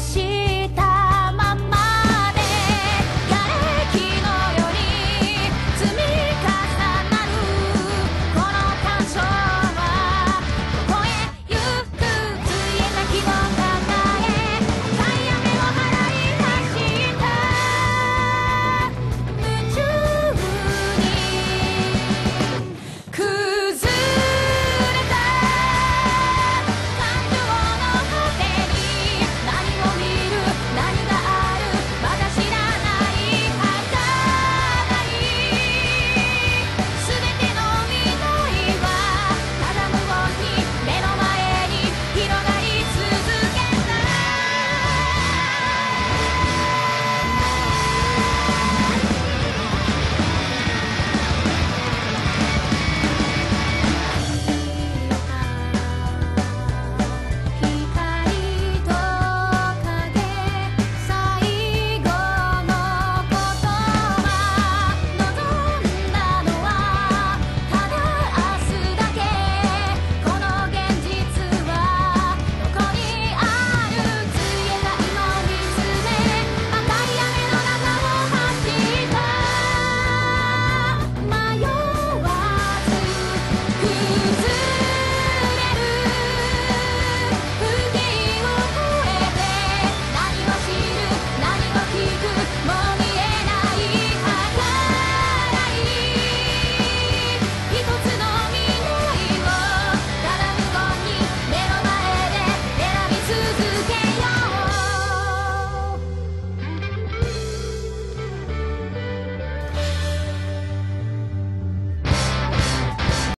し